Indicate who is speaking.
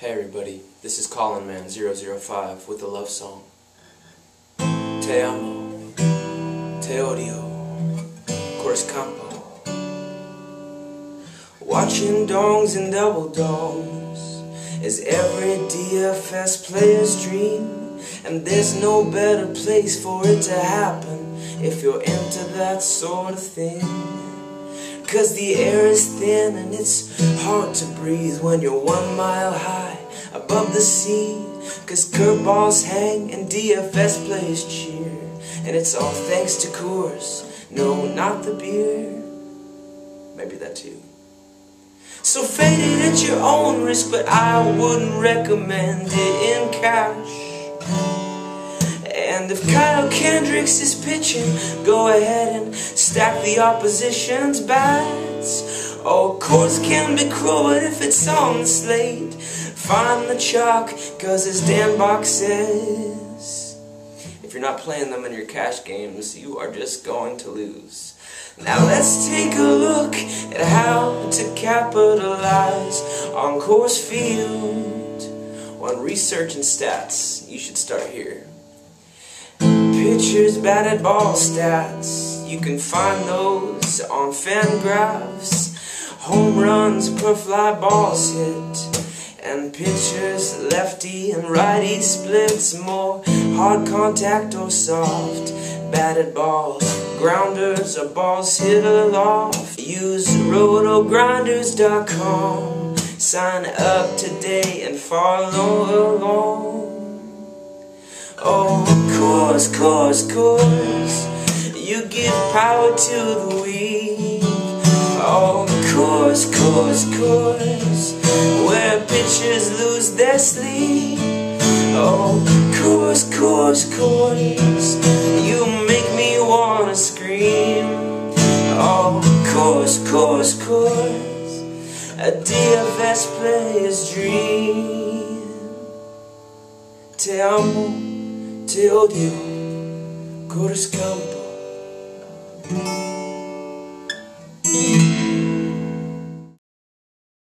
Speaker 1: Hey everybody, this is Collinman 005 with a love song. Te amo, te odio, campo. Watching dongs and double dongs is every DFS player's dream. And there's no better place for it to happen if you're into that sort of thing. Cause the air is thin and it's hard to breathe when you're one mile high above the sea. Cause curveballs hang and DFS players cheer. And it's all thanks to Coors. No, not the beer. Maybe that too. So fade it at your own risk, but I wouldn't recommend it in cash. And if Kyle Kendricks is pitching, go ahead and stack the opposition's bats. Oh, Coors can be cruel, but if it's on the slate, find the chalk, cause Dan Back says, if you're not playing them in your cash games, you are just going to lose. Now let's take a look at how to capitalize on Coors Field. On research and stats, you should start here. Pitchers batted ball stats, you can find those on Fangraphs. Home runs per fly balls hit, and pitchers lefty and righty splits more hard contact or soft batted balls. Grounders or balls hit aloft. Use rotogrinders.com. Sign up today and follow along. Oh, Coors, Coors, Coors, you give power to the weak. Coors, Coors, Coors, where pitchers lose their sleep. Oh, Coors, Coors, Coors, you make me wanna scream. Oh, Coors, Coors, Coors, a DFS player's dream. Te amo te odio, Coors Campo.